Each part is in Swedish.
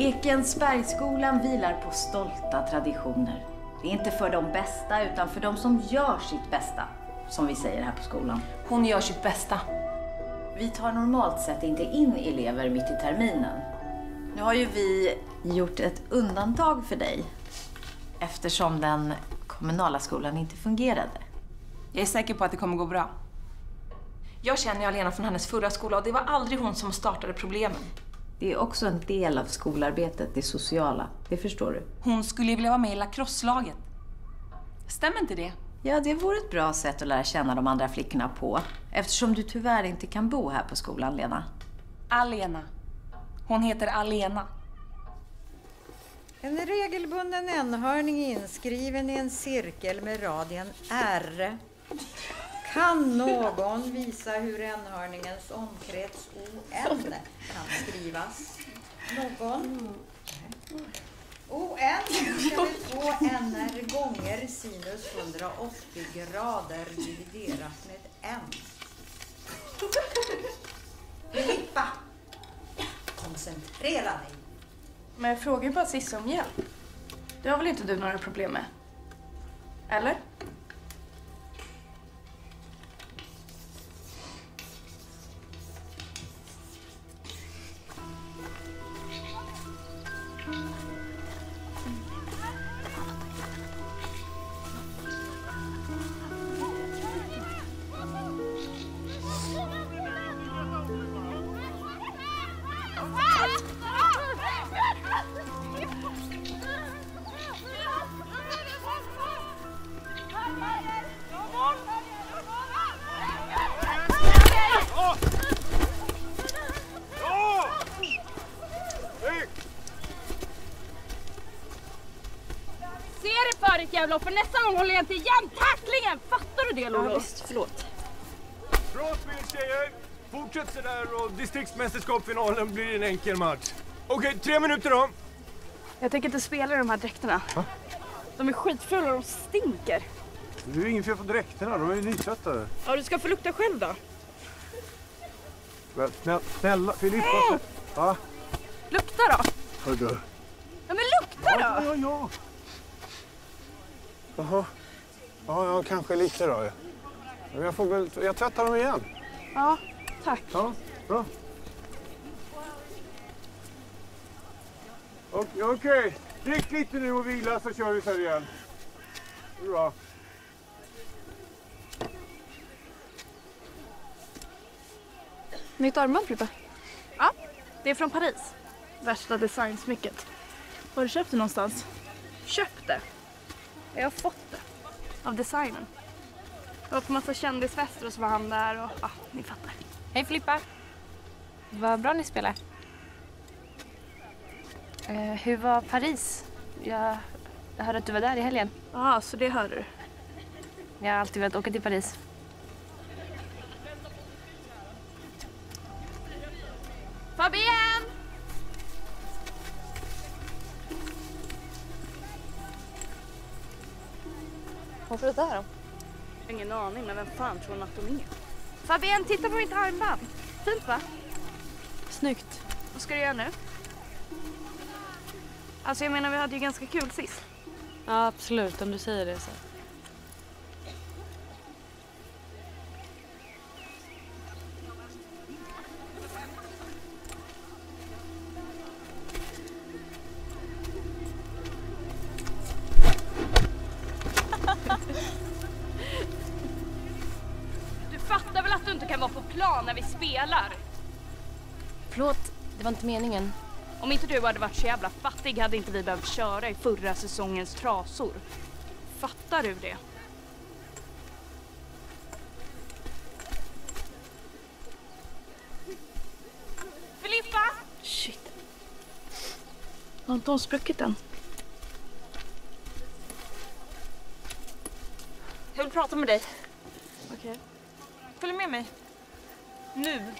Ekensbergsskolan vilar på stolta traditioner. Det är inte för de bästa, utan för de som gör sitt bästa, som vi säger här på skolan. Hon gör sitt bästa. Vi tar normalt sett inte in elever mitt i terminen. Nu har ju vi gjort ett undantag för dig eftersom den kommunala skolan inte fungerade. Jag är säker på att det kommer gå bra. Jag känner ju Alena från hennes förra skola och det var aldrig hon som startade problemen. Det är också en del av skolarbetet, det sociala. Det förstår du. Hon skulle ju vilja vara med i lacrosslaget. Stämmer inte det? Ja, det vore ett bra sätt att lära känna de andra flickorna på. Eftersom du tyvärr inte kan bo här på skolan, Lena. Alena. Hon heter Alena. En regelbunden enhörning inskriven i en cirkel med radien R. Kan någon visa hur enhörningens omkrets ON kan skrivas? Någon? ON ska med två NR gånger sinus 180 grader dividerat med N. Filippa! Koncentrera dig! Men jag frågar ju bara Cissi om hjälp. Det har väl inte du några problem med? Eller? Se inte igen tacklingen! Fattar du det Lolo? Ja, visst, förlåt. Bra spel tjejer! Fortsätt sådär och distriktsmästerskapsfinalen blir en enkel match. Okej, tre minuter då. Jag tänker inte spela i de här dräkterna. De är skitfula och de stinker. Det är ju inget fel på dräkterna, de är ju nytvättade. Ja, du ska få lukta själv då. Men Snälla, snälla Filippa. Va? Lukta då! Hördu. Ja, men lukta Ja, då! ja, ja. Jaha. Ja, ja, kanske lite då. Jag får väl, jag tvättar dem igen. Ja, tack. Ja, bra. Okej, okej. drick lite nu och vila så kör vi sen igen. Bra. Nytt armband Filippa? Ja, det är från Paris. Värsta designsmycket. Har du köpt det någonstans? Köpt det? Jag har fått det. Av designen. Jag var på massa kändisfester och så var han där och ja, ni fattar. Hej Filippa. Vad bra ni spelar. Eh, hur var Paris? Jag, jag hörde att du var där i helgen. Ja, så det hörde du. Jag har alltid velat åka till Paris. Varför är det där då? Ingen aning, men vem fan tror hon att de är? Fabienne, titta på mitt armband. Fint va? Snyggt. Vad ska du göra nu? Alltså jag menar vi hade ju ganska kul sist. Ja, absolut. Om du säger det så. Inte meningen. Om inte du hade varit så jävla fattig hade inte vi behövt köra i förra säsongens trasor. Fattar du det? Filippa! Shit. Har inte hon spruckit än? Jag vill prata med dig. Okej. Följ med mig. Nu.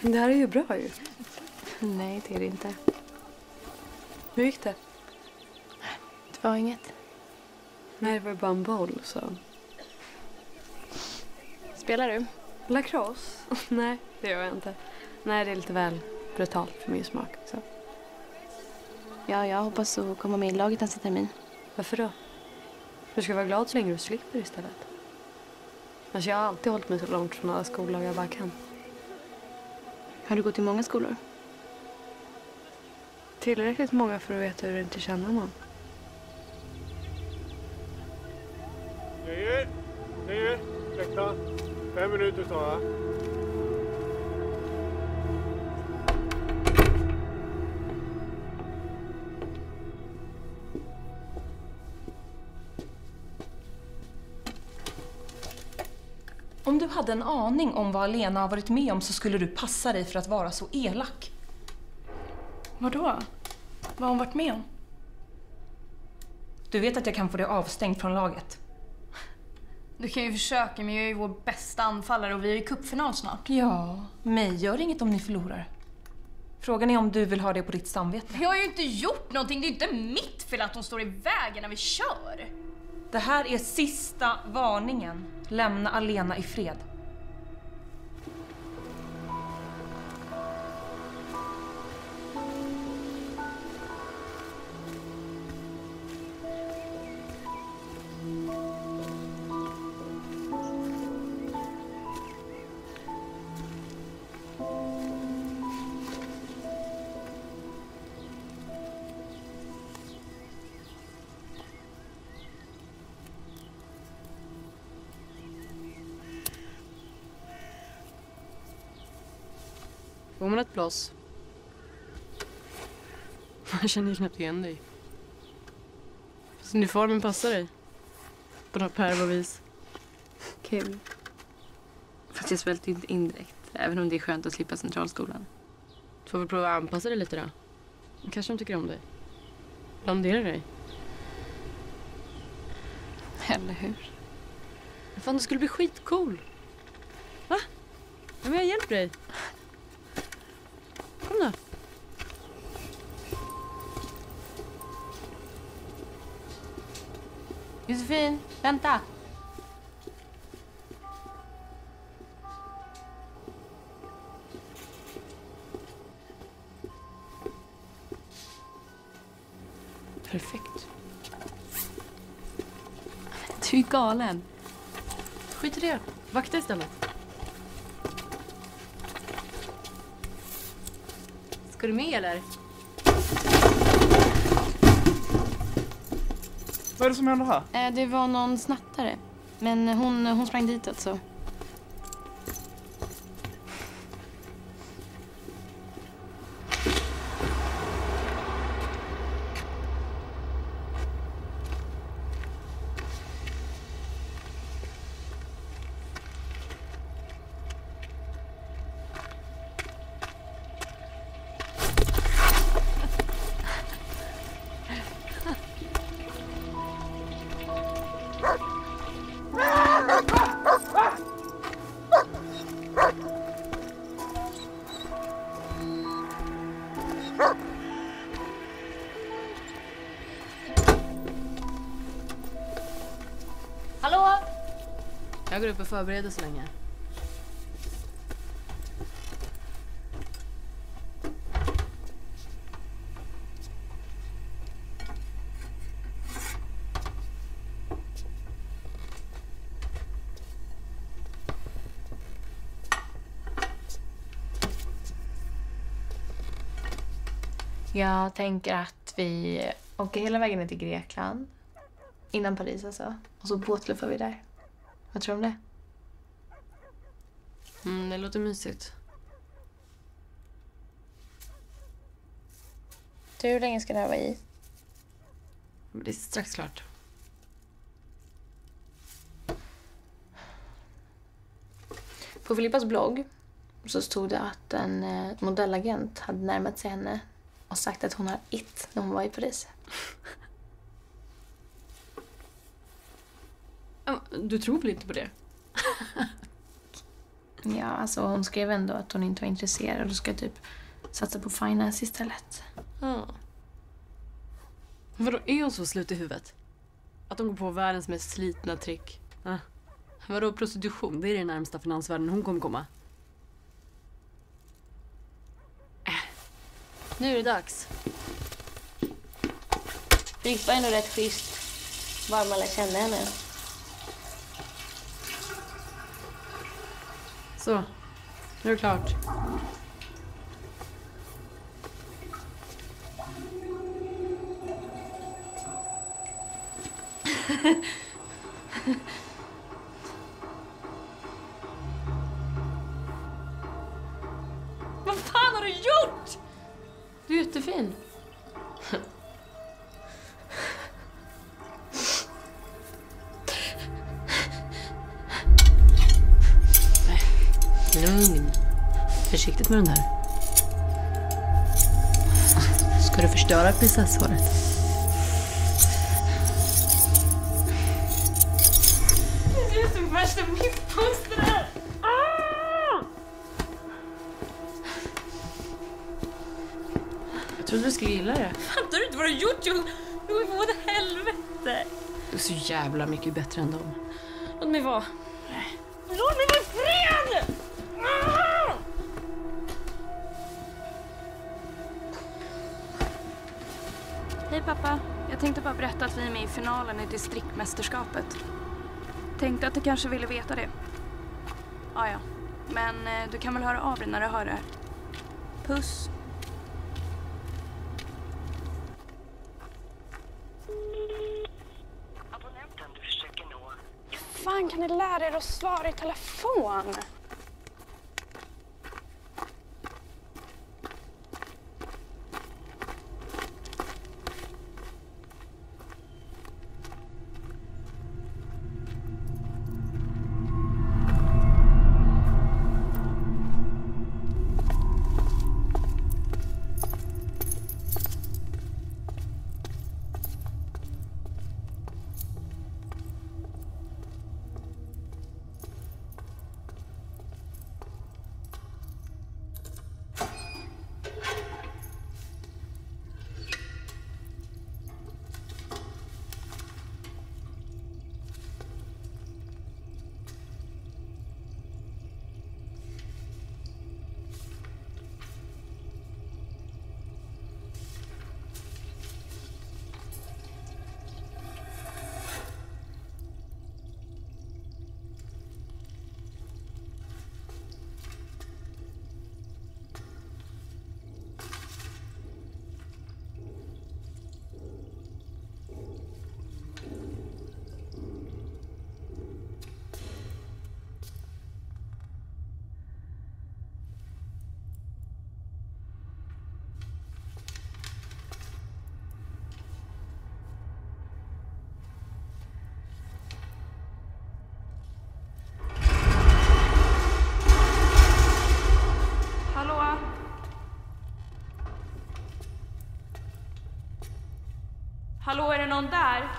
Det här är ju bra ju. Nej, det är det inte. Hur gick det? Det var inget. Nej, det var ju bara en boll så. Spelar du? Lacrosse? Nej, det gör jag inte. Nej, det är lite väl brutalt för min smak. Så. Ja, jag hoppas att komma med i laget nästa termin. Varför då? Du ska vara glad så länge du slipper istället. Alltså jag har alltid hållit mig så långt från alla skolor jag bara kan. Har du gått i många skolor? Tillräckligt många för att veta hur det inte känner man. Tjejer! Tjejer! Ursäkta. Fem minuter sa jag. Hade en aning om vad Lena har varit med om så skulle du passa dig för att vara så elak. Vadå? Vad har hon varit med om? Du vet att jag kan få dig avstängd från laget. Du kan ju försöka men jag är ju vår bästa anfallare och vi är i cupfinal snart. Ja, mig gör inget om ni förlorar. Frågan är om du vill ha det på ditt samvete. Jag har ju inte gjort någonting, det är inte mitt fel att hon står i vägen när vi kör. Det här är sista varningen. Lämna Alena i fred. Får man ett blås? Man känner ju knappt igen dig. Fast uniformen passar dig. På något pervovis. Kul. Fast jag svälter inte indirekt. Även om det är skönt att slippa centralskolan. Du får väl prova att anpassa dig lite då. Kanske de tycker om dig. Blandera dig. Eller hur? Fan, du skulle bli skitcool. Va? Ja, men jag hjälper dig. Då. Josefin, vänta! Perfekt. Du är galen. Skit i det. Vakta istället. Ska du med eller? Vad är det som händer här? Eh, det var någon snattare. Men hon, hon sprang ditåt så. Jag går upp och förbereder så länge. Jag tänker att vi åker hela vägen ner till Grekland. Innan Paris alltså. Och så båtluffar vi där. Vad tror du om det? Mm, det låter mysigt. Du, hur länge ska det här vara i? Det är strax klart. På Filippas blogg så stod det att en eh, modellagent hade närmat sig henne och sagt att hon har it när hon var i Paris. Du tror väl inte på det? Ja, alltså hon skrev ändå att hon inte var intresserad och ska typ satsa på finance istället. Ja. Vadå, är hon så slut i huvudet? Att hon går på världens mest slitna trick? Ah. Vadå prostitution? Det är det närmsta finansvärlden hon kommer komma. Äh. Nu är det dags. Filippa är ändå rätt schysst. Bara man lär känna henne. Så, nu är prinsesshåret? Du är som värsta missfostraren! Jag trodde du skulle gilla det. Fattar du inte vad du har gjort? Jag går åt helvete. Du är så jävla mycket bättre än dem. Finalen i distriktmästerskapet. Tänkte att du kanske ville veta det. Ah, ja, men eh, du kan väl höra av dig när du hör det här. Puss. fan kan ni lära er att svara i telefon? Hallå, är det någon där?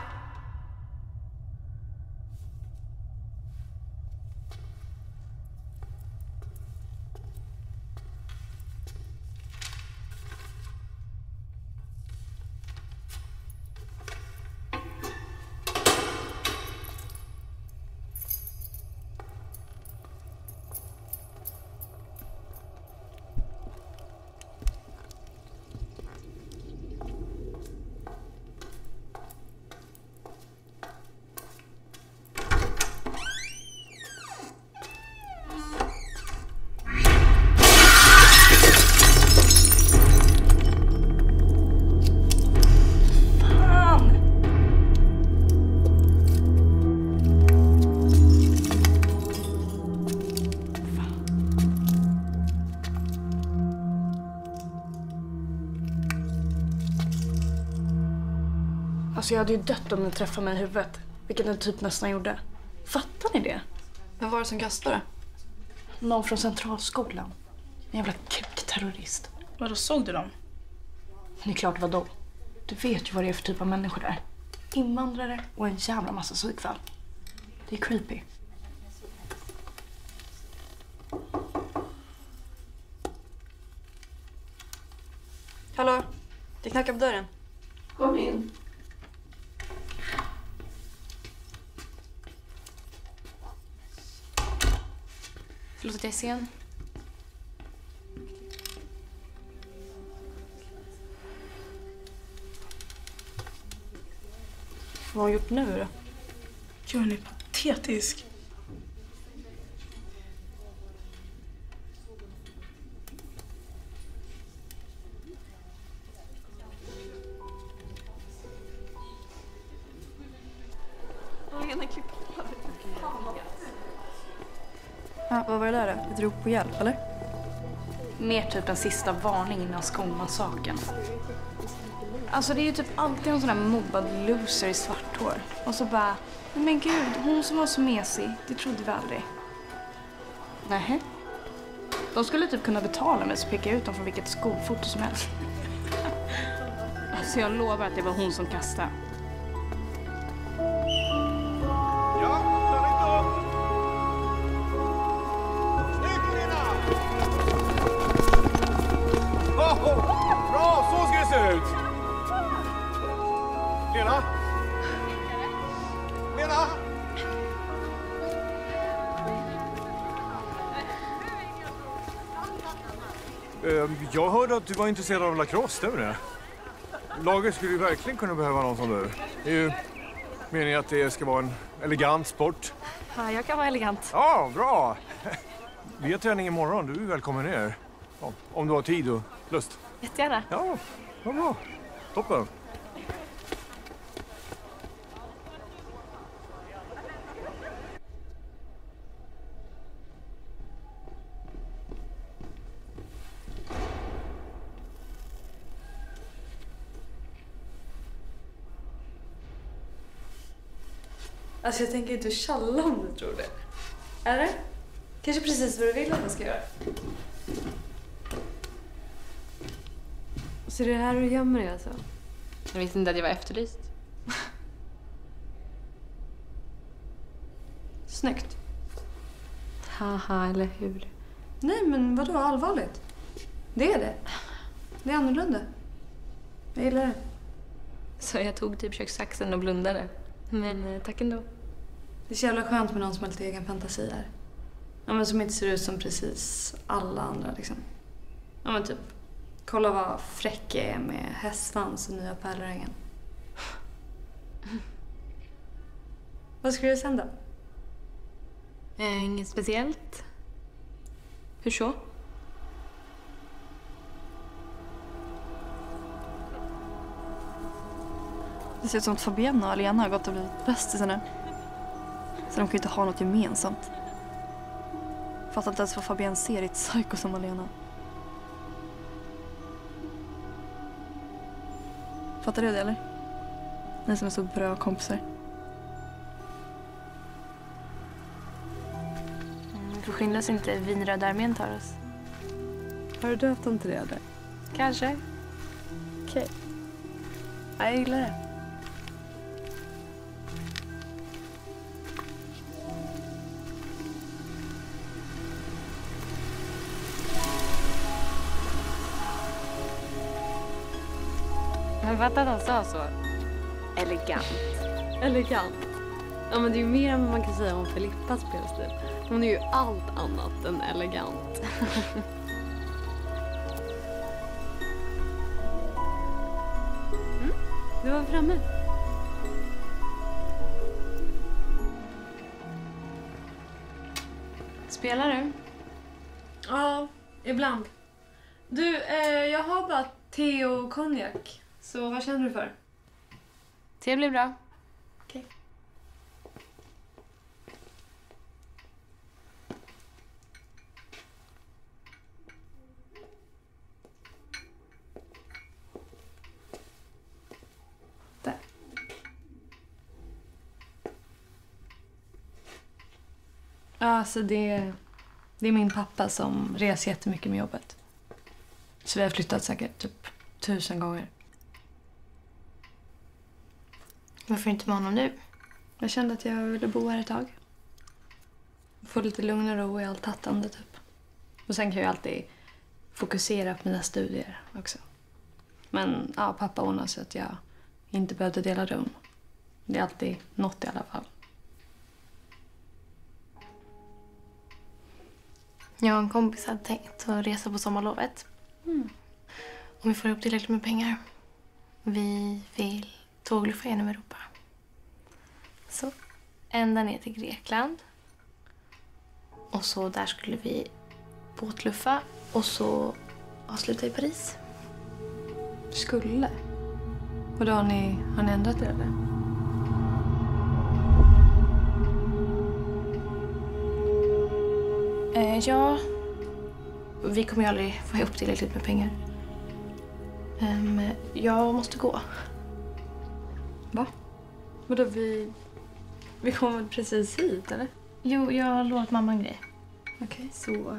Alltså jag hade ju dött om den träffade mig i huvudet. Vilket den typ nästan gjorde. Fattar ni det? Vem var det som kastade? Någon från centralskolan. En jävla kukterrorist. Vadå, såg du dem? Det är klart det var då. Du vet ju vad det är för typ av människor där. Invandrare och en jävla massa psykfall. Det är creepy. Hallå? Det knackar på dörren. Kom in. Förlåt att jag är sen. Vad har hon gjort nu då? Gud, hon är patetisk. Vad var det där då? Ett rop på hjälp, eller? Mer typ en sista varning innan skolmassakern. Alltså det är ju typ alltid en sån där mobbad loser i svart hår. Och så bara, "Nej, men gud, hon som var så mesig, det trodde vi aldrig. Nähä? De skulle typ kunna betala mig så pekar jag ut dem från vilket skolfoto som helst. Alltså jag lovar att det var hon som kastade. Du var intresserad av lacrosse, stämmer det? Laget skulle ju verkligen kunna behöva någon som du. Det är ju meningen att det ska vara en elegant sport. Ja, jag kan vara elegant. Ja, bra! Vi har träning imorgon. Du är välkommen ner. Ja, om du har tid och lust. Jättegärna. Ja, vad bra. Toppen. Alltså jag tänker inte tjalla om du tror det. Eller? Kanske precis vad du vill att jag ska göra. Så det är här du gömmer dig alltså? Jag visste inte att jag var efterlyst. Snyggt. Haha, eller hur? Nej men vadå allvarligt? Det är det. Det är annorlunda. Jag gillar det. Så jag tog typ kökssaxen och blundade. Men eh, tack ändå. Det är så jävla skönt med någon som har lite egen fantasi där. Ja, men som inte ser ut som precis alla andra liksom. Ja men typ, kolla vad fräck jag är med hästsvans och nya pärlörhängen. vad ska du göra sen då? Eh, inget speciellt. Hur så? Det ser ut som att Fabienne och Alena har gått och blivit bästisar nu. Så de kan ju inte ha något gemensamt. Fattar inte ens vad Fabienne ser i ett psyko som Alena. Fattar du det eller? Ni som är så bra kompisar. Mm, Vi får skynda så inte vinröda armén tar oss. Har du döpt dem till det eller? Kanske. Okej. Ja, jag gillar det. Jag fattar att han sa så. Elegant. Elegant. Ja men det är ju mer än vad man kan säga om Filippas spelstil. Hon är ju allt annat än elegant. mm, du var framme. Spelar du? Ja, ibland. Du, eh, jag har bara te och konjak. Så vad känner du för? Det blir bra. Okej. Ja, alltså det, det är min pappa som reser jättemycket med jobbet. Så vi har flyttat säkert typ tusen gånger. Varför inte med honom nu? Jag kände att jag ville bo här ett tag. Få lite lugn och ro i allt hattande typ. Och sen kan jag alltid fokusera på mina studier också. Men ja, pappa ordnade så att jag inte behövde dela rum. Det är alltid något i alla fall. Jag och en kompis hade tänkt att resa på sommarlovet. Om vi får ihop tillräckligt med pengar. Vi vill tågluffa genom Europa. Så ända ner till Grekland. Och så där skulle vi båtluffa och så avsluta i Paris. Skulle? Och då har ni, har ni ändrat er eller? Eh, ja, vi kommer ju aldrig få ihop tillräckligt med pengar. Um, jag måste gå. Va? Vadå vi... Vi kommer väl precis hit eller? Jo, jag har lovat mamma en grej. Okej, så... eh,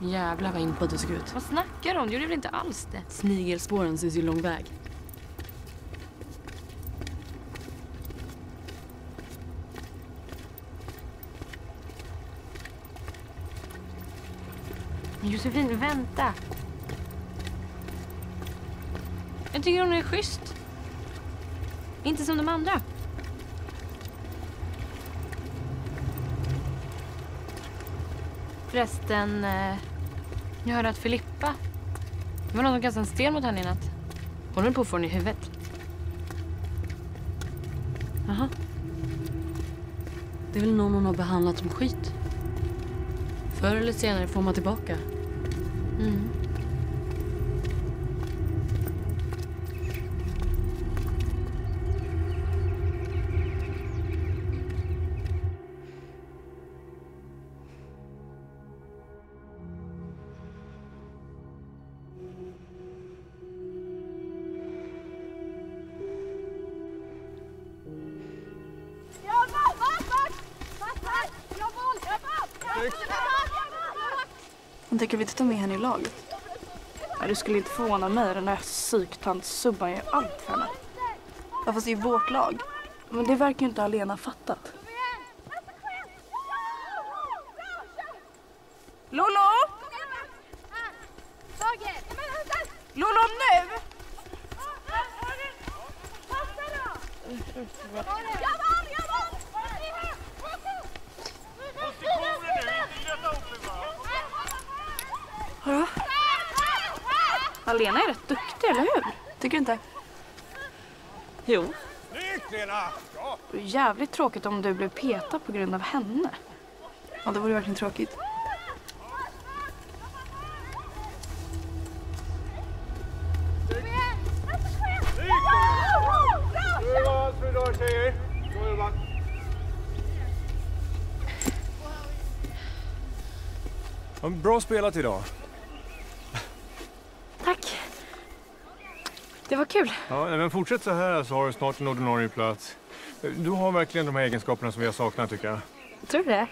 Jävlar vad inpå du såg ut. Vad snackar du om? Du gjorde väl inte alls det? Snigelspåren syns ju lång väg. Josefin, vänta. Jag tycker hon är schysst. Inte som de andra. Förresten, eh, jag hörde att Filippa... Det var någon som kastade en sten mot henne i natt. Hon höll på att få den i huvudet. Jaha. Det är väl någon hon har behandlat som skit. Förr eller senare får man tillbaka. Mm. Ta laget? Ja, det skulle inte förvåna mig. Den där psyktant-subban gör allt för henne. Ja, fast det är vårt lag. Men det verkar ju inte Alena fattat. Lolo! Lolo, nu! Hallå? Alena är rätt duktig, eller hur? Tycker du inte? Jo. Snyggt Lena! Bra! Det är jävligt tråkigt om du blev petad på grund av henne. Ja, det vore verkligen tråkigt. Bra spelat idag. Tack. Det var kul. Ja, men fortsätt så här så har du snart en ordinarie plats. Du har verkligen de här egenskaperna som vi har saknat tycker jag. Tror du det?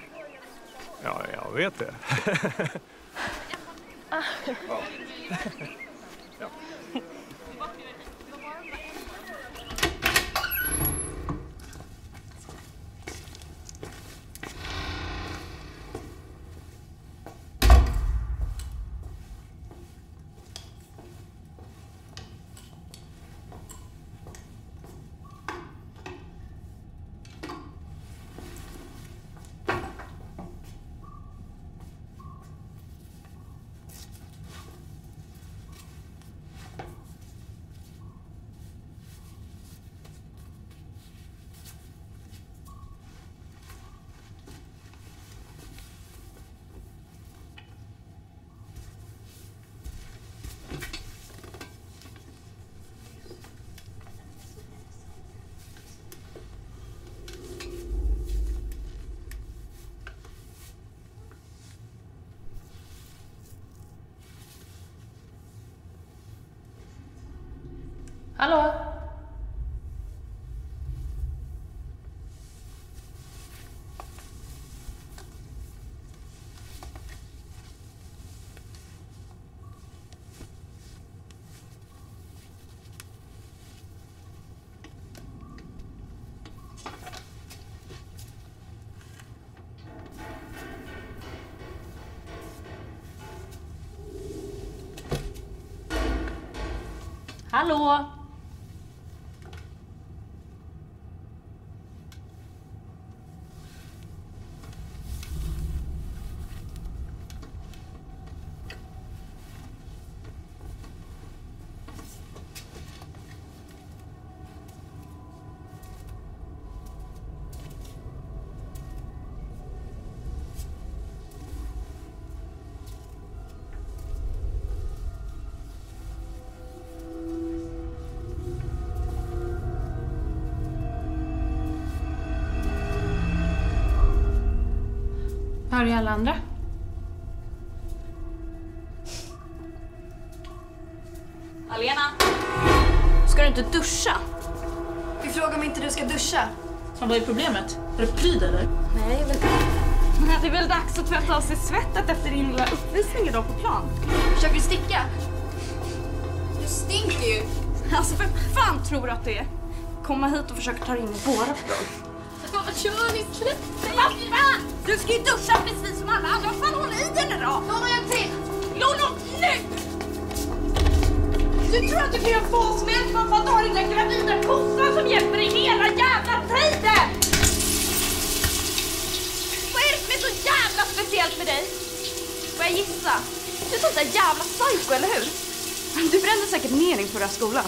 Ja, jag vet det. Hallå? Hallå? Alla andra? Alena! Ska du inte duscha? Vi frågar om inte du ska duscha. Vad är problemet? Är det pryd eller? Nej, men... Det är väl dags att tvätta av sig svettet efter din lilla uppvisning idag på plan. Försöker du sticka? Du stinker ju. Alltså vem fan tror du att det är? Komma hit och försöka ta in våra roll. Vad kör ni? Släpp! Vad fan! Du ska ju duscha precis som alla andra. Vad fan håll i den då! Lolo, en till! Lolo, nu! Du tror att du kan göra vad som helst bara för att du har den där gravida kossan som hjälper dig hela jävla tiden! Vad är det som är så jävla speciellt med dig? Får jag gissa? Du är sånt där jävla psycho, eller hur? Du brände säkert ner din förra skola.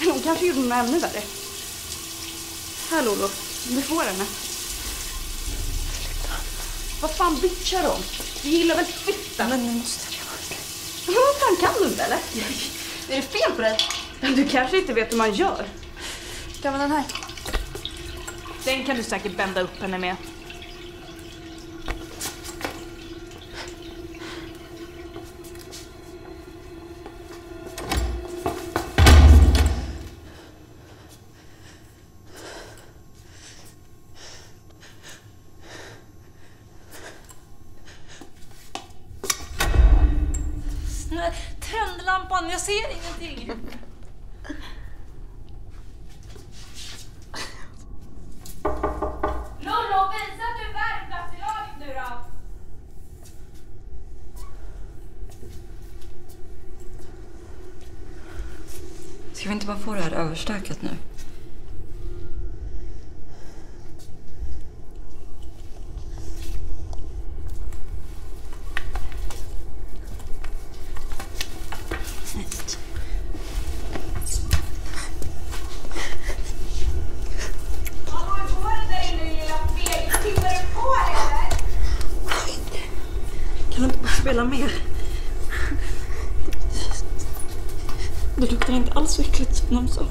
Eller hon kanske gjorde något ännu värre. Här Lolo, du får henne. Vad fan bitchar om? Du gillar väl fitta? Men nu måste jag... Vad fan kan du inte eller? Är det fel på dig? Du kanske inte vet hur man gör. Kan man den här? Den kan du säkert bända upp henne med. Nej, Tänd lampan, jag ser ingenting. Lollo, visa att du är värmplats i laget nu då! Ska vi inte bara få det här överstökat nu? Hallå, hur går det där inne din lilla fegis? Tittar du på eller? Kan du inte bara spela mer? Det luktar inte alls så äckligt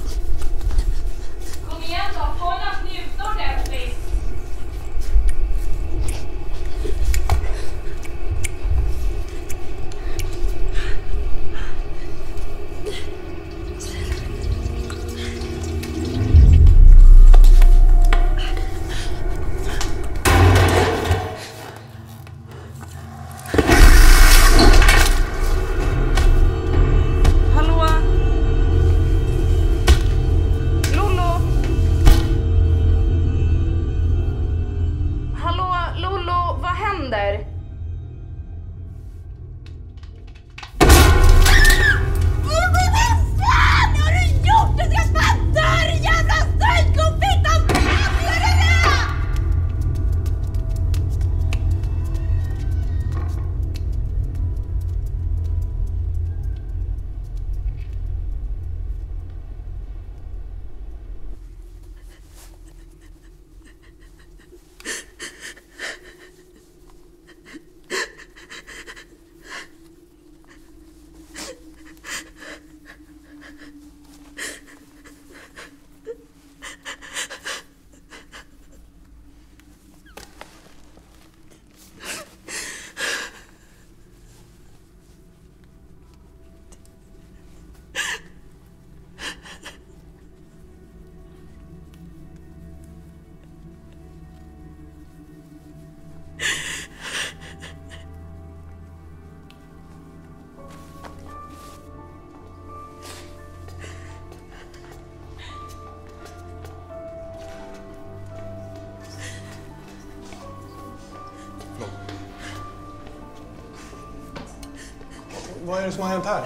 Vad är det som har hänt här?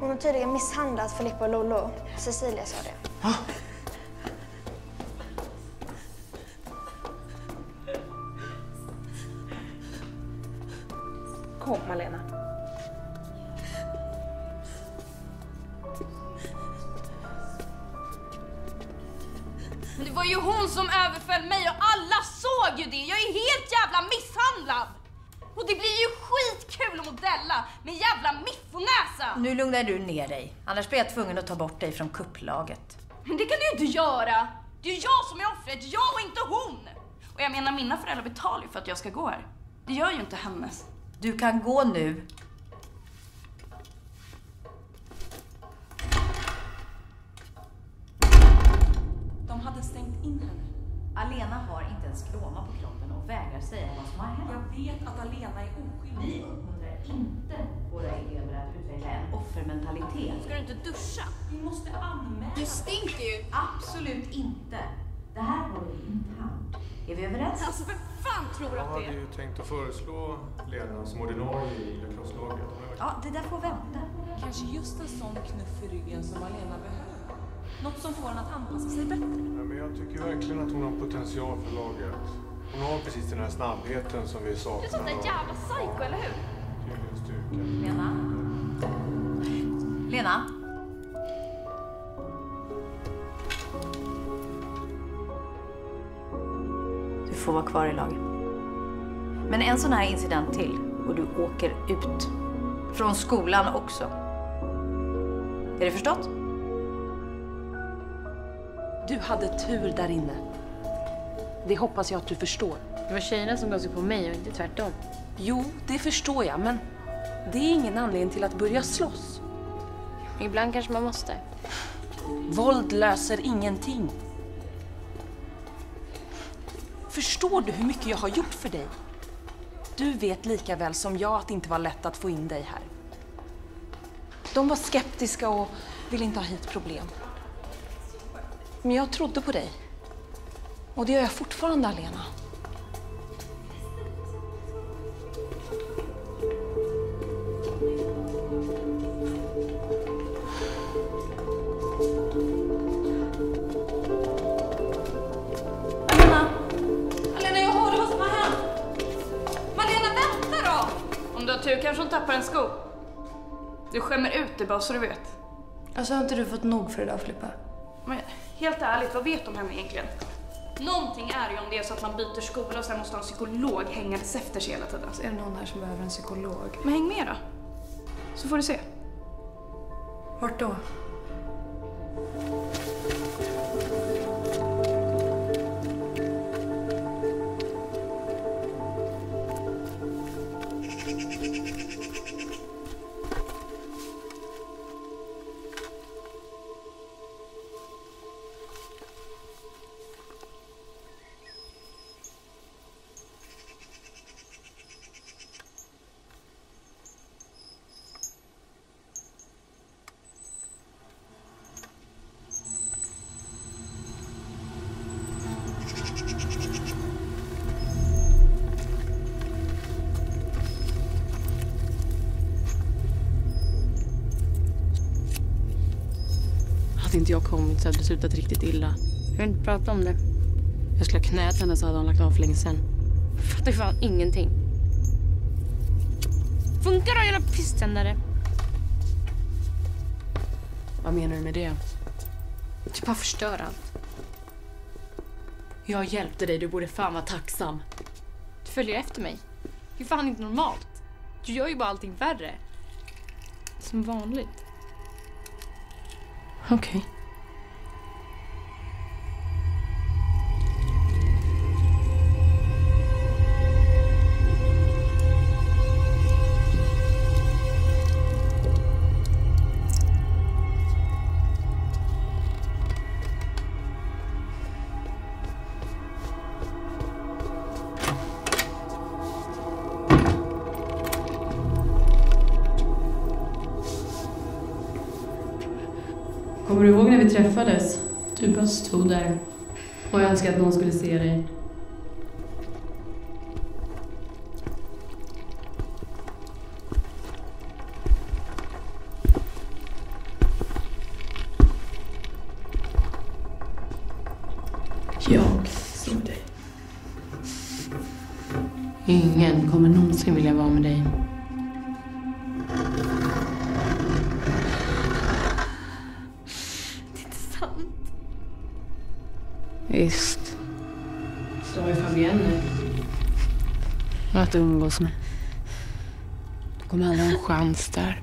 Hon har tydligen misshandlat Filippa och Lollo. Cecilia sa det. Ner dig. Annars blir jag tvungen att ta bort dig från kupplaget. Men det kan du ju inte göra. Det är ju jag som är offret, jag och inte hon. Och jag menar, mina föräldrar betalar ju för att jag ska gå här. Det gör ju inte hennes. Du kan gå nu. Ja, det där får vänta. Kanske just en sån knuff i ryggen som Alena behöver. Något som får henne att anpassa sig bättre. Ja, men jag tycker verkligen att hon har potential för laget. Hon har precis den här snabbheten som vi saknar. Du är sånt där jävla psycho, eller hur? Tydligen styrka. Lena? Lena? Du får vara kvar i laget. Men en sån här incident till och du åker ut. Från skolan också. Är det förstått? Du hade tur där inne. Det hoppas jag att du förstår. Det var tjejerna som gav sig på mig och inte tvärtom. Jo, det förstår jag, men det är ingen anledning till att börja slåss. Ibland kanske man måste. Våld löser ingenting. Förstår du hur mycket jag har gjort för dig? Du vet lika väl som jag att det inte var lätt att få in dig här. De var skeptiska och ville inte ha hit problem. Men jag trodde på dig. Och det gör jag fortfarande, Alena. Tur kanske hon tappar en sko. Du skämmer ut dig bara så du vet. Alltså har inte du fått nog för idag Filippa? Men helt ärligt, vad vet du om henne egentligen? Någonting är ju om det är så att man byter skola och sen måste ha en psykolog hängandes efter sig hela tiden. Så är det någon här som behöver en psykolog? Men häng med då. Så får du se. Vart då? Inte jag så hade det slutat riktigt illa. Jag vill inte prata om det. Jag skulle ha knät henne så hade hon lagt av för länge sedan. Jag fattar ju fan ingenting. Funkar då jävla pisständare? Vad menar du med det? Du bara förstör allt. Jag hjälpte dig, du borde fan vara tacksam. Du följer efter mig. Det är fan inte normalt. Du gör ju bara allting värre. Som vanligt. Okej. Kommer stod där och jag önskade att någon skulle se dig. att umgås med. Du kommer aldrig ha en chans där.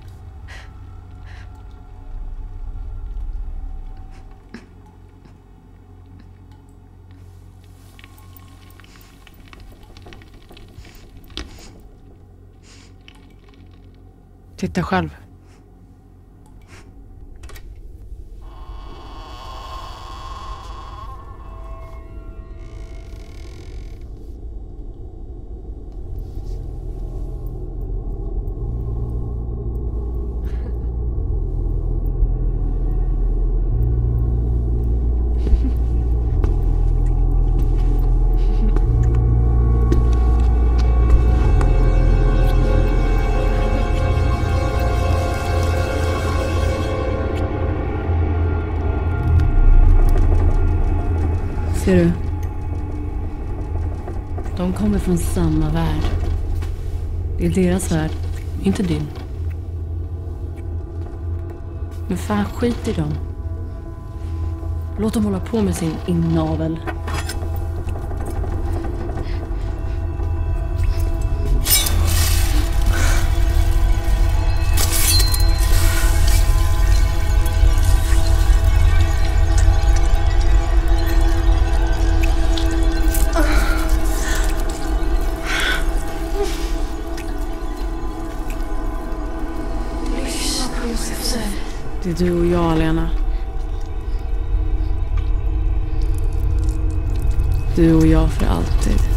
Titta själv. Kommer från samma värld. Det är deras värld, inte din. Men fan, skit i dem. Låt dem hålla på med sin inavel. Är du och jag, Lena. Du och jag för alltid.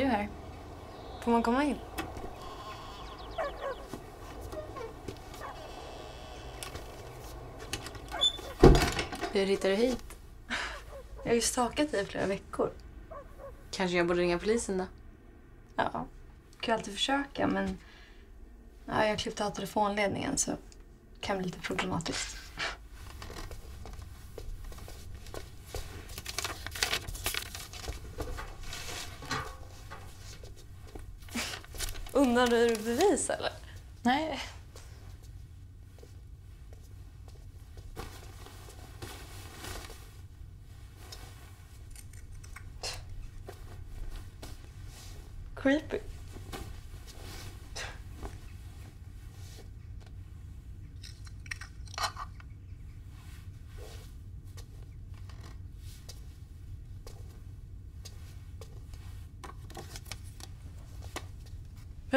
Du här? Får man komma in? Hur hittade du hit? Jag har ju stalkat dig i flera veckor. Kanske jag borde ringa polisen då? Ja, kan ju alltid försöka men ja, jag klippt av telefonledningen så det kan bli lite problematiskt. Undanröjer du bevis eller? Nej. Creepy.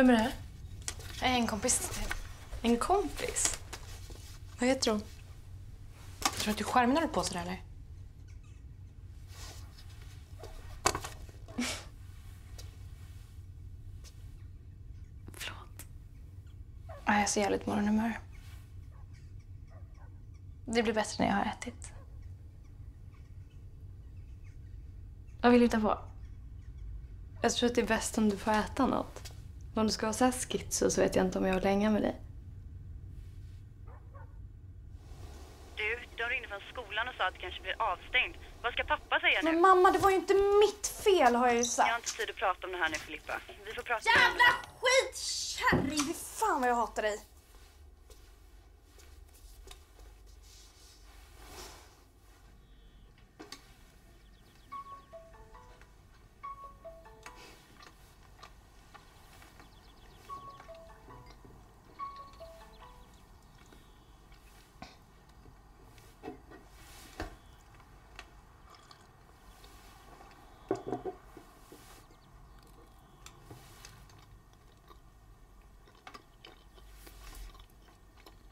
Vem är det här? Jag är en kompis till En kompis? Vad heter hon? Tror du att du skärmar du på sådär eller? Ja, Jag är så jävligt morgonhumör. Det blir bättre när jag har ätit. Vad vill du hitta på? Jag tror att det är bäst om du får äta något. Om du ska ha så här schizo så vet jag inte om jag vill hänga med dig. Du, de ringde från skolan och sa att det kanske blir avstängt. Vad ska pappa säga nu? Men mamma, det var ju inte mitt fel har jag ju sagt. Jag har inte tid att prata om det här nu Filippa. Vi får prata Jävla skitkärring! Fy fan vad jag hatar dig.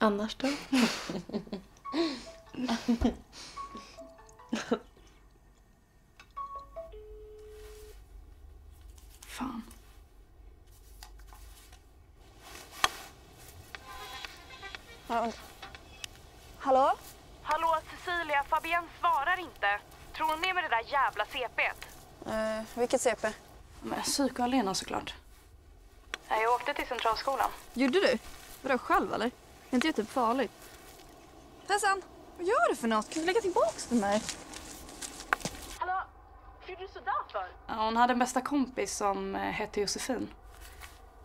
Annars då? Fan. Hallå? Hallå Cecilia, Fabienne svarar inte. Tror hon är med det där jävla CP't? Eh, vilket CP? Men psyko-Alena såklart. Nej, Jag åkte till Centralskolan. Gjorde du? Vadå själv eller? Är inte det typ farligt? Tessan, vad gör du för något? Kan du lägga tillbaks den där? Hallå? Gjorde du sådär för? Ja, hon hade en bästa kompis som eh, hette Josefin.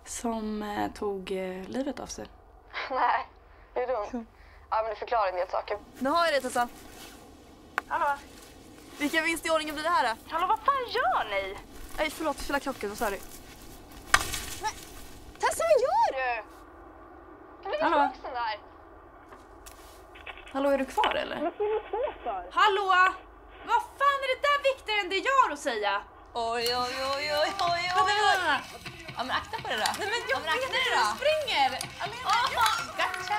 Som eh, tog eh, livet av sig. Nej, det är dumt. Ja, men det förklarar en del saker. Nu har jag det Tessan. Hallå? Vilken vinst i ordningen blir det här då? Hallå, vad fan gör ni? Nej, förlåt, fylla klockan, vad sa du? Tessan, vad gör du? Kan du lägga Hallå? där? Hallå, är du kvar eller? Hallå! Vad fan är det där viktigare än det jag har att säga? Oj, oj, oj, oj, oj, Vänta, vänta. Ja, men akta på det då. Nej men jag men vet inte, du springer! Alena, Gotcha!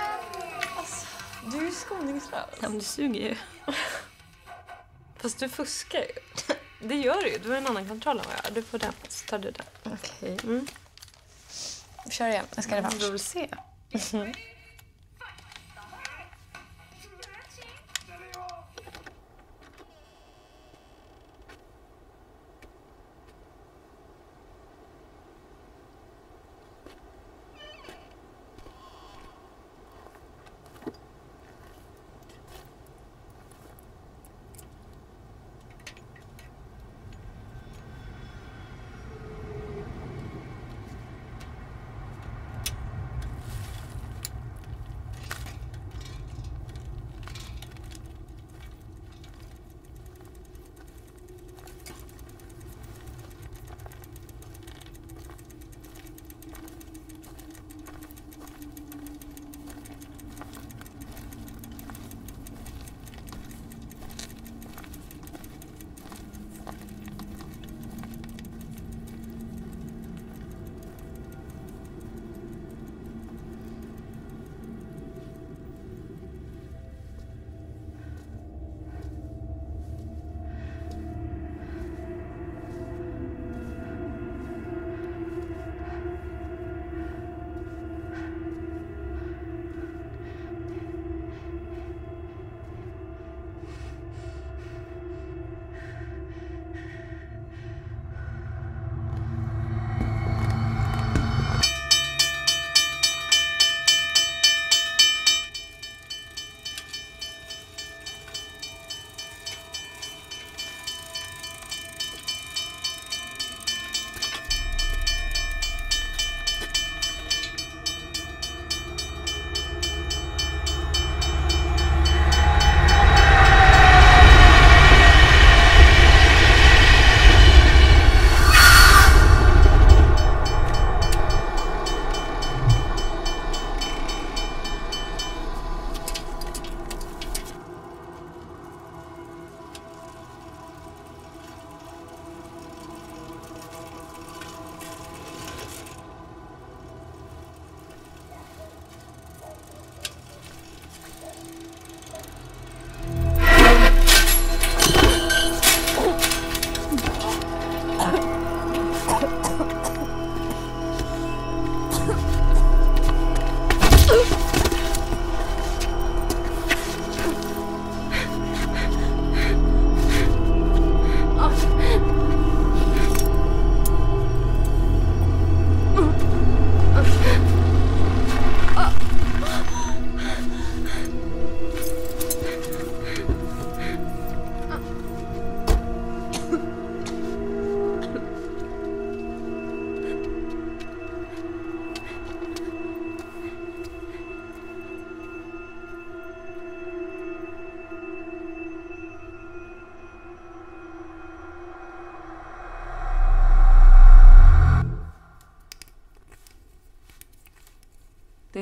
Du är ju skoningslös. Ja, men du suger ju. Fast du fuskar ju. Det gör du ju. Du har en annan kontroll än vad jag har. Du får den, så tar du den. Okej. Mm. Kör igen, jag ska ha revansch. Vi får väl se. Det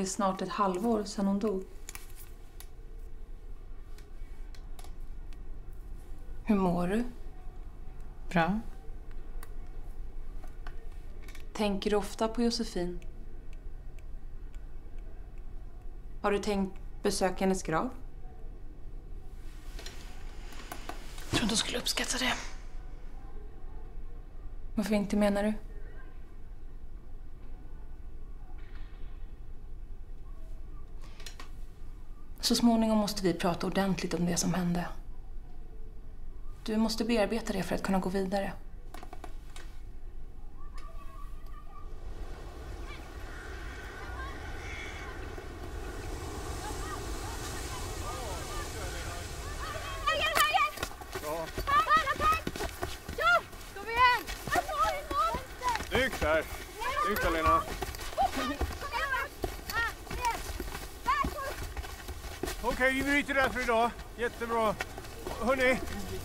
väl snart ett halvår sedan hon dog. Hur mår du? Bra. Tänker du ofta på Josefin? Har du tänkt besöka hennes grav? Jag tror inte hon skulle uppskatta det. Varför inte menar du? Så småningom måste vi prata ordentligt om det som hände. Du måste bearbeta det för att kunna gå vidare. Snyggt där! Snyggt Alena! Okej, vi bryter där för idag. Jättebra. Hörni,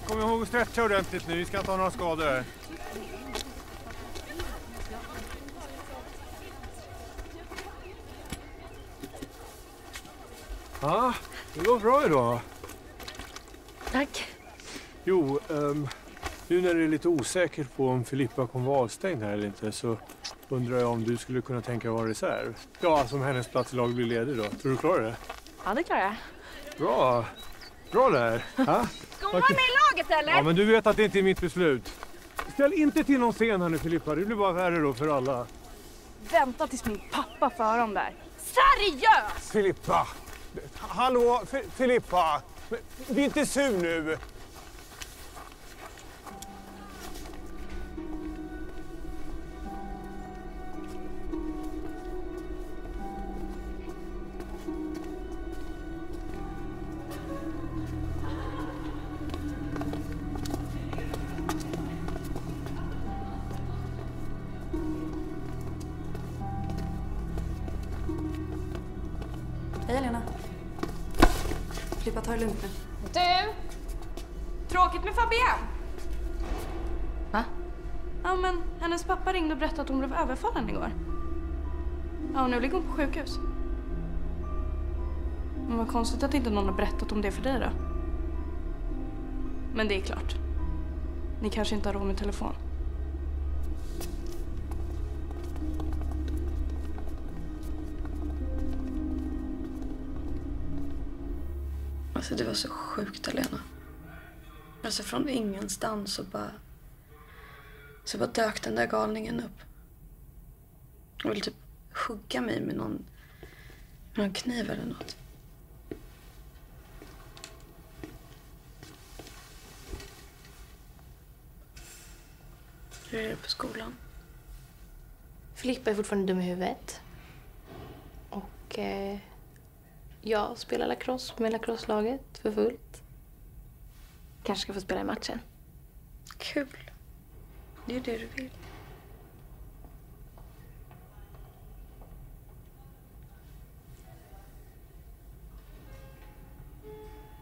kom ihåg att stretcha ordentligt nu. Vi ska inte ha några skador här. Ja, det går bra idag. Tack. Jo, ehm, nu när du är lite osäker på om Filippa kommer vara avstängd här eller inte så undrar jag om du skulle kunna tänka dig vara reserv. Ja, alltså om hennes plats i laget blir ledig då. Tror du klarar det? Ja, det klarar jag. Bra! Bra där! Ja? Ska hon vara med i laget eller? Ja, men du vet att det inte är mitt beslut. Ställ inte till någon scen här nu Filippa, det blir bara värre då för alla. Vänta tills min pappa får det här. Seriöst! Filippa! Hallå, Fi- Filippa! Bli inte sur nu! Överfallen igår. Ja, och nu ligger hon på sjukhus. Men vad konstigt att inte någon har berättat om det för dig då. Men det är klart. Ni kanske inte har råd med telefon. Alltså det var så sjukt Alena. Alltså från ingenstans så bara... Så bara dök den där galningen upp. Och ville typ hugga mig med någon, med någon kniv eller något. Hur är det på skolan? Filippa är fortfarande dum i huvudet. Och eh, jag spelar lacrosse med lacrosse-laget för fullt. Kanske ska få spela i matchen. Kul. Det är det du vill.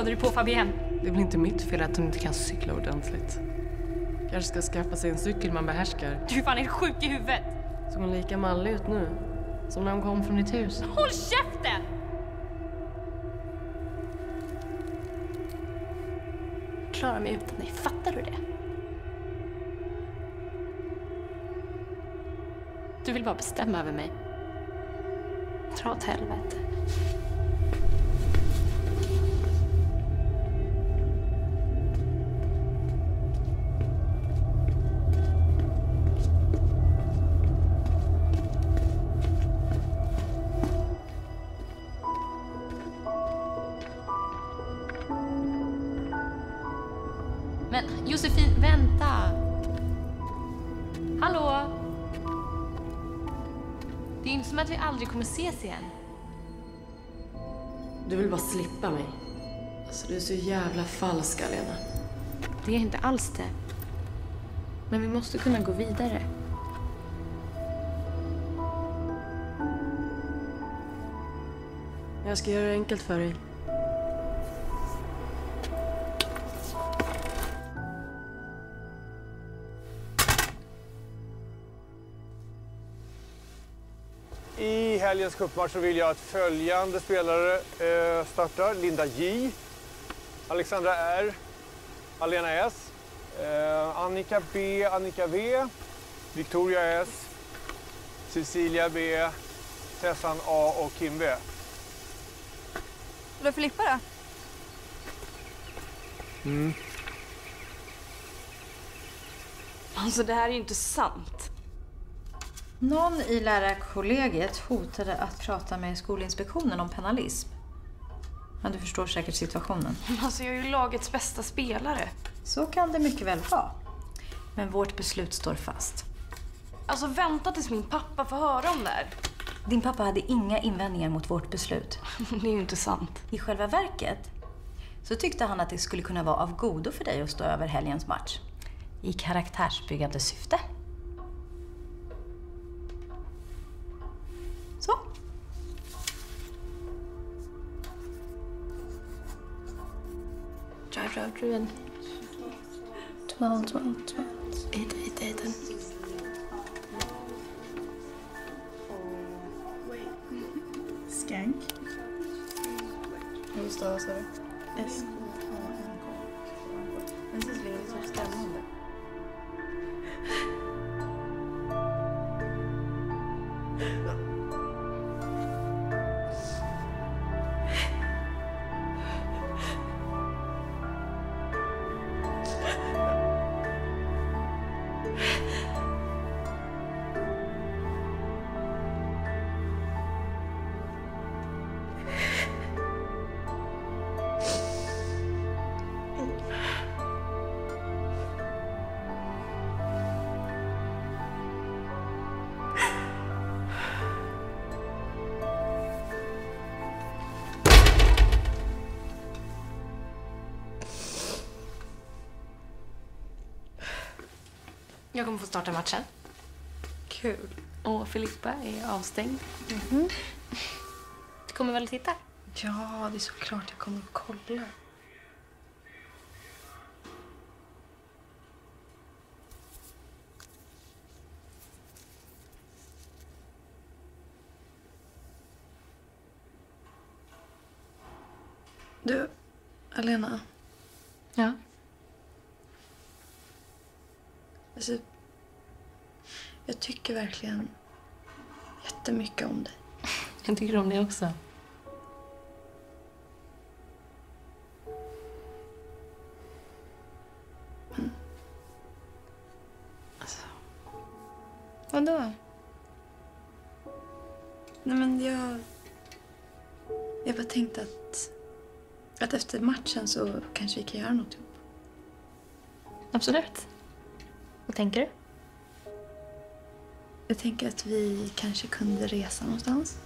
gav du på Fabienne? Det är väl inte mitt fel att hon inte kan cykla ordentligt. Kanske ska skaffa sig en cykel man behärskar. Du är fan helt sjuk i huvudet! Såg hon lika mallig ut nu? Som när hon kom från ditt hus? Håll käften! Jag klarar mig utan dig, fattar du det? Du vill bara bestämma över mig. Dra åt helvete. Ses igen. Du vill bara slippa mig. Alltså du är så jävla falsk, Alena. Det är inte alls det. Men vi måste kunna gå vidare. Jag ska göra det enkelt för dig. Helgens cupmatch så vill jag att följande spelare eh, startar. Linda J, Alexandra R, Alena S, eh, Annika B, Annika V, Victoria S, Cecilia B, Tessan A och Kim B. Du Filippa då? Mm. Alltså det här är ju inte sant. Någon i lärarkollegiet hotade att prata med Skolinspektionen om penalism. Men du förstår säkert situationen. Alltså jag är ju lagets bästa spelare. Så kan det mycket väl vara. Men vårt beslut står fast. Alltså vänta tills min pappa får höra om det här. Din pappa hade inga invändningar mot vårt beslut. Det är ju inte sant. I själva verket så tyckte han att det skulle kunna vara av godo för dig att stå över helgens match. I karaktärsbyggande syfte. Driven. 12, 12, 12. 8, 8, 8. Skank. Hur stavas det? S. Jag kommer få starta matchen. Kul. Och Filippa är avstängd. Mhm. Du kommer väl titta? Ja, det är såklart jag kommer att kolla. Du, Alena. Ja? Alltså, jag tycker verkligen jättemycket om dig. Jag tycker om det också. Vadå? Nej men jag... Jag bara tänkte att... Att efter matchen så kanske vi kan göra något ihop. Absolut. Vad tänker du? Jag tänker att vi kanske kunde resa någonstans.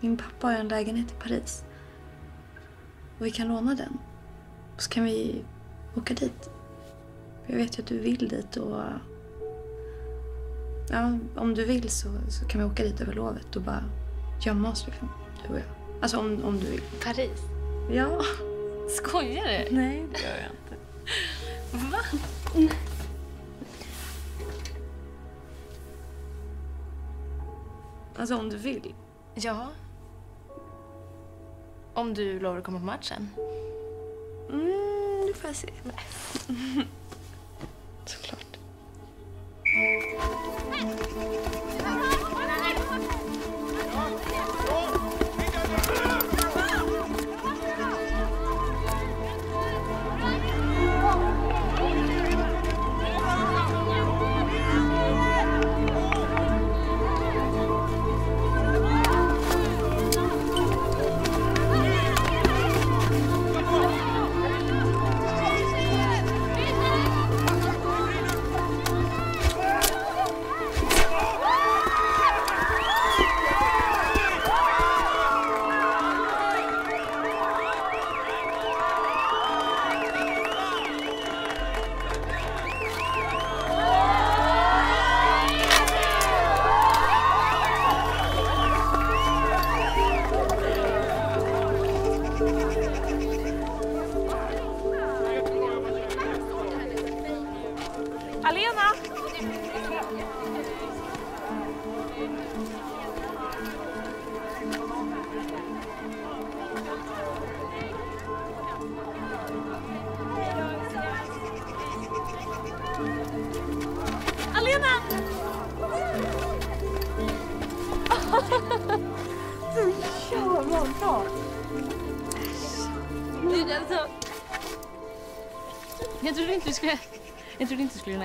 Min pappa har en lägenhet i Paris. Och vi kan låna den. Och så kan vi åka dit. Jag vet ju att du vill dit och... Ja, om du vill så, så kan vi åka dit över lovet och bara gömma oss liksom, du och jag. Alltså om, om du vill. Paris? Ja. Skojar du? Nej, det gör jag inte. Va? Alltså om du vill. Ja. Om du lovar att komma på matchen. Mm, nu får jag se. Såklart.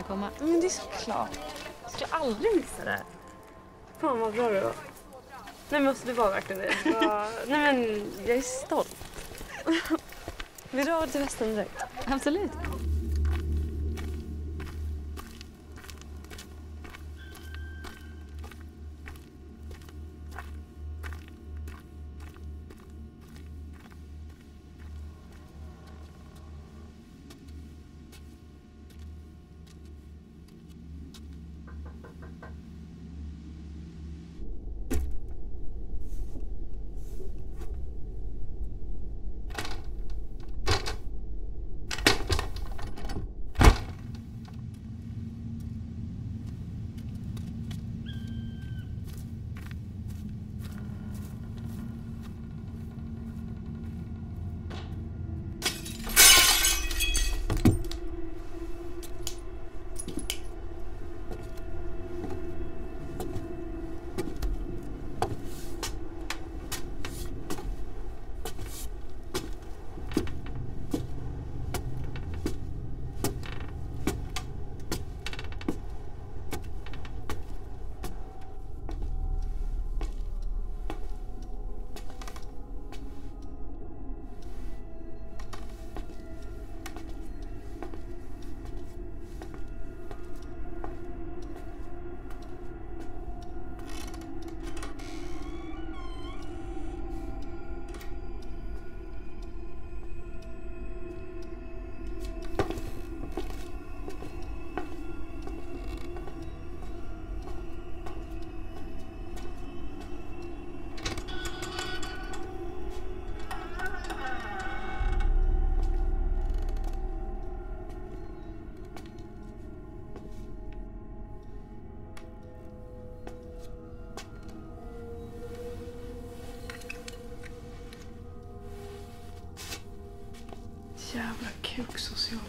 Komma. Men det är såklart. Jag skulle aldrig missa det. Fan vad bra du var. Nej men alltså det var verkligen det. det var... Nej men jag är stolt. Vi drar till festen direkt. Absolut. Jävla kuksocial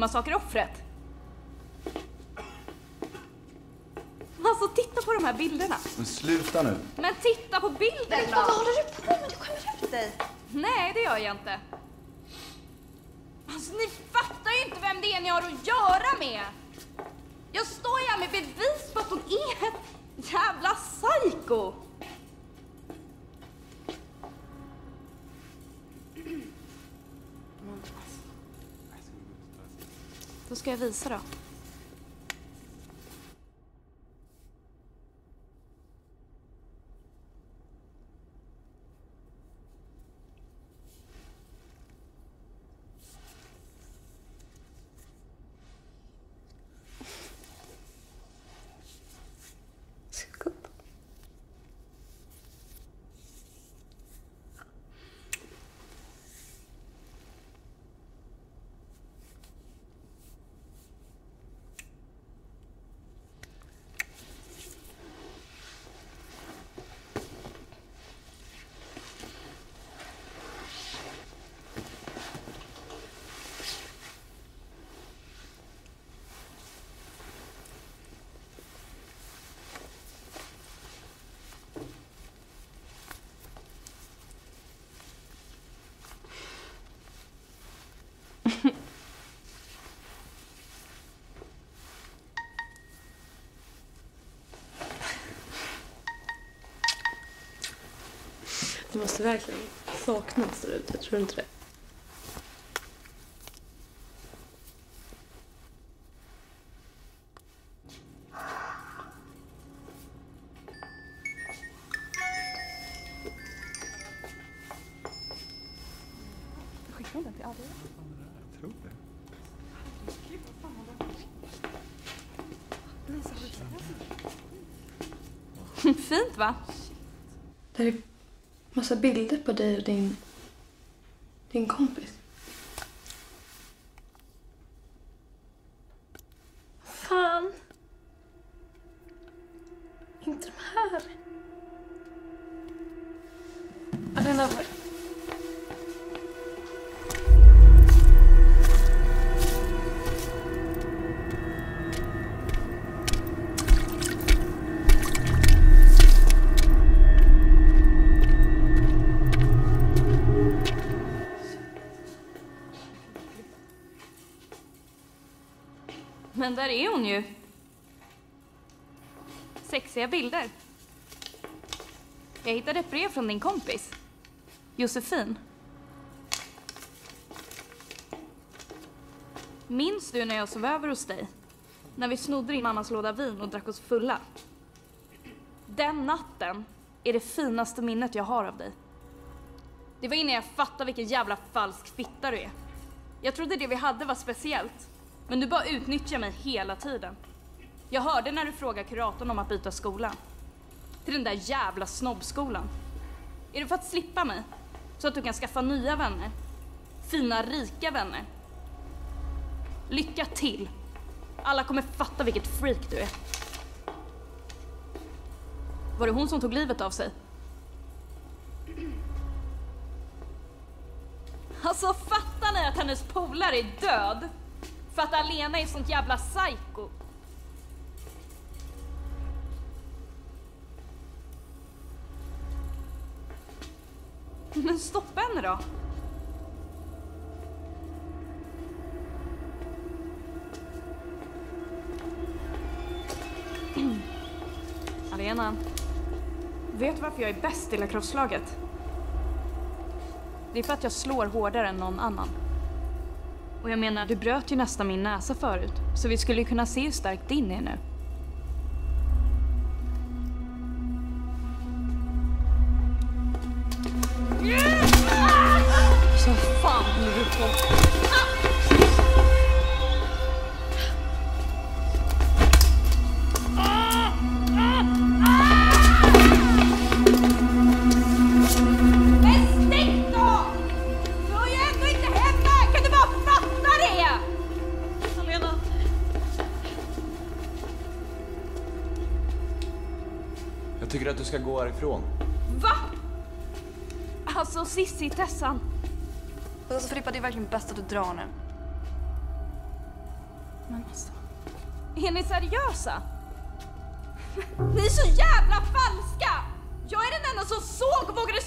jävla skolmassakeroffret. Alltså titta på de här bilderna. Men sluta nu. Men titta på bilderna! Vad håller du på med? Du skämmer ut dig. Nej, det gör jag inte. Alltså ni fattar ju inte vem det är ni har att göra med. Jag står här med bevis på att hon är ett jävla psyko. Då ska jag visa då. Du måste verkligen saknas där ute, tror du inte det? Skickade den till Adrian? Jag tror det. Fint va? Det är massa bilder på dig och din, din kompis. Där är hon ju. Sexiga bilder. Jag hittade ett brev från din kompis. Josefin. Minns du när jag sov över hos dig? När vi snodde din mammas låda vin och drack oss fulla? Den natten är det finaste minnet jag har av dig. Det var innan jag fattade vilken jävla falsk fitta du är. Jag trodde det vi hade var speciellt. Men du bara utnyttjar mig hela tiden. Jag hörde när du frågade kuratorn om att byta skola. Till den där jävla snobbskolan. Är det för att slippa mig? Så att du kan skaffa nya vänner? Fina, rika vänner? Lycka till! Alla kommer fatta vilket freak du är. Var det hon som tog livet av sig? Alltså fattar ni att hennes polare är död? För att Alena är sånt jävla psycho. Men stoppa henne då. Alena, vet du varför jag är bäst i lacrosslaget? Det är för att jag slår hårdare än någon annan. Och jag menar, du bröt ju nästan min näsa förut. Så vi skulle ju kunna se hur stark din är nu. Så fan håller du på? Härifrån. Va? Alltså Sissi, Tessan. Alltså Filippa, det är verkligen bäst att du drar nu. Men alltså. Är ni seriösa? Ni är så jävla falska! Jag är den enda som såg och vågade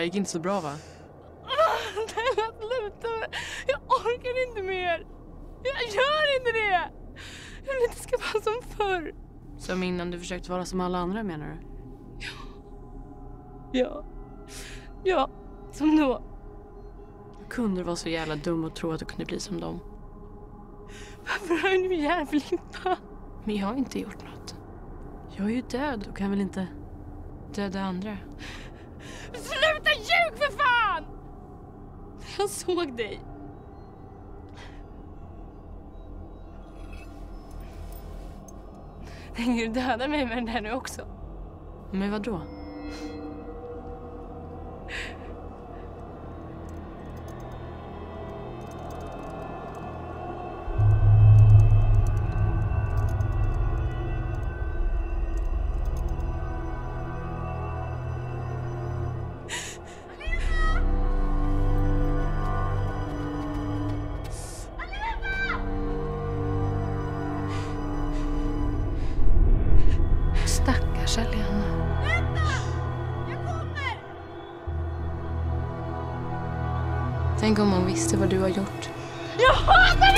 Det där gick inte så bra va? Snälla sluta! Jag orkar inte mer! Jag gör inte det! Jag vill inte ska vara som förr. Som innan du försökte vara som alla andra menar du? Ja. Ja, som då. Kunde du vara så jävla dum och tro att du kunde bli som dem? Varför har du ihjäl Filippa? Men jag har inte gjort något. Jag är ju död och kan väl inte döda andra. Sluta ljug för fan! Han såg dig. Tänker du döda mig med den där nu också? Men vad då? Tänk om hon visste vad du har gjort. Jag hatar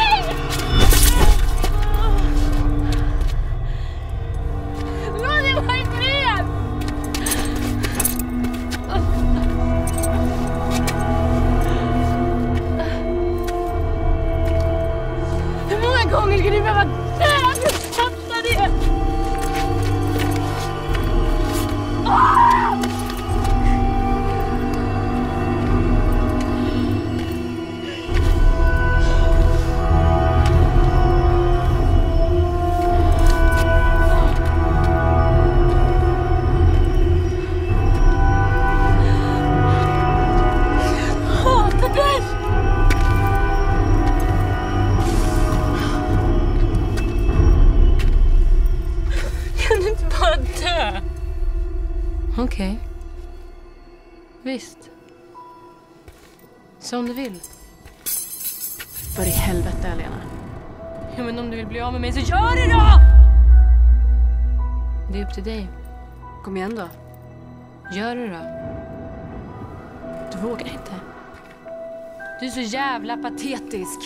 jävla patetisk.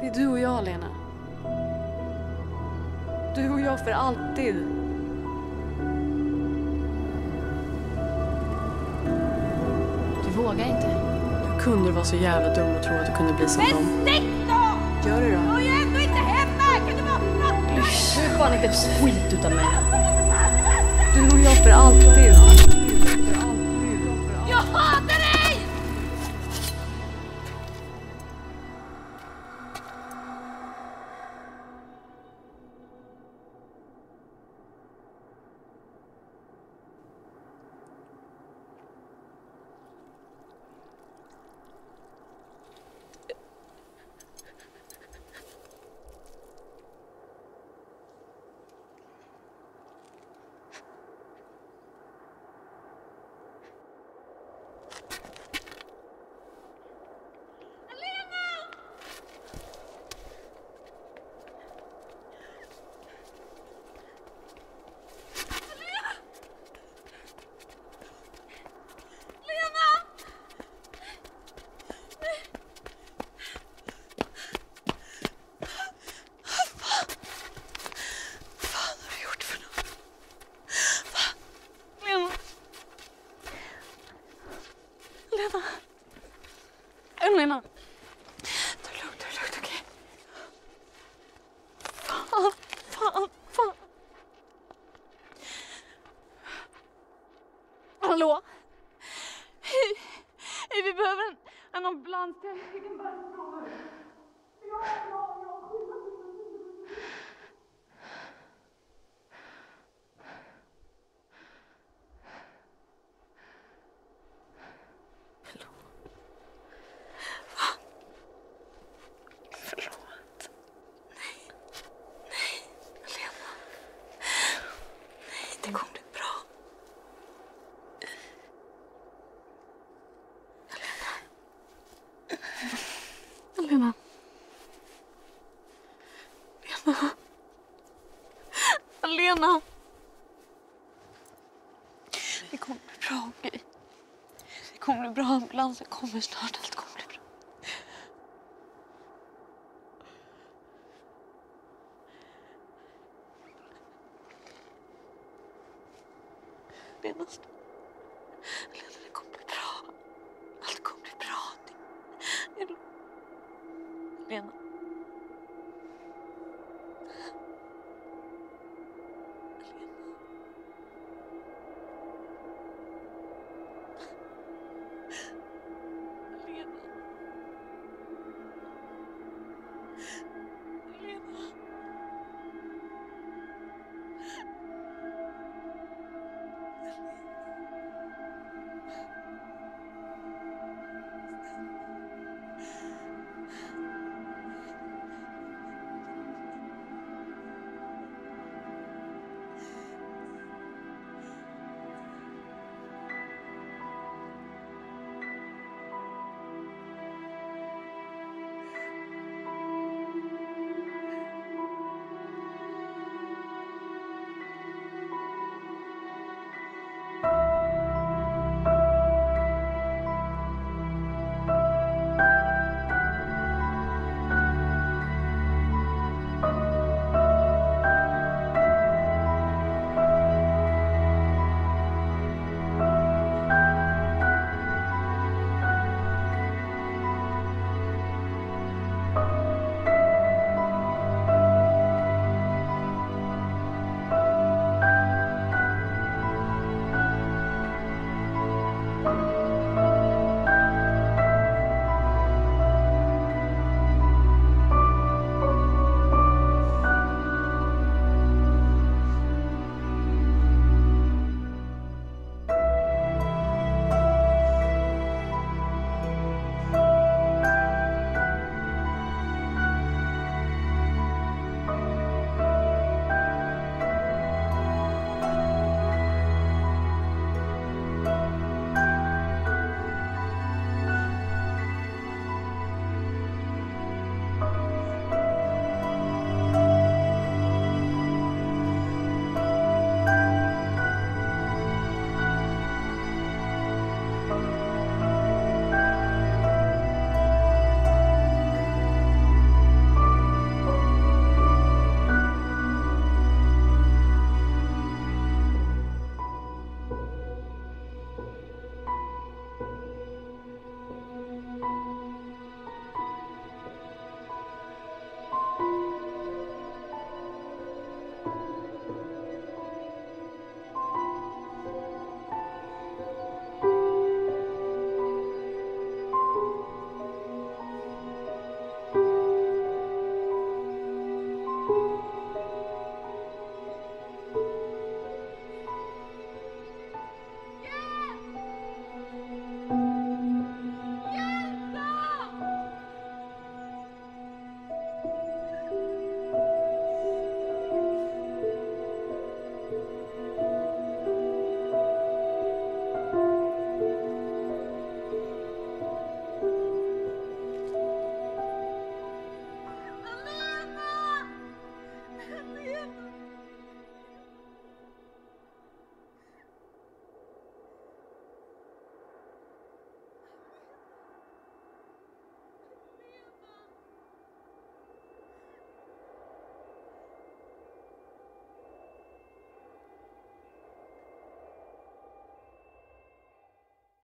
Det är du och jag, Lena. Du och jag för alltid. Du vågar inte. Hur kunde du vara så jävla dum och tro att du kunde bli som dem? Stick då! Gör det då. Jag är ändå inte hemma! Kan du vakna? Du är fan inte ett skit utan mig. Du och jag för alltid. Lena. Det kommer bli bra, okej? Det kommer bli bra. Ambulansen kommer snart. Allt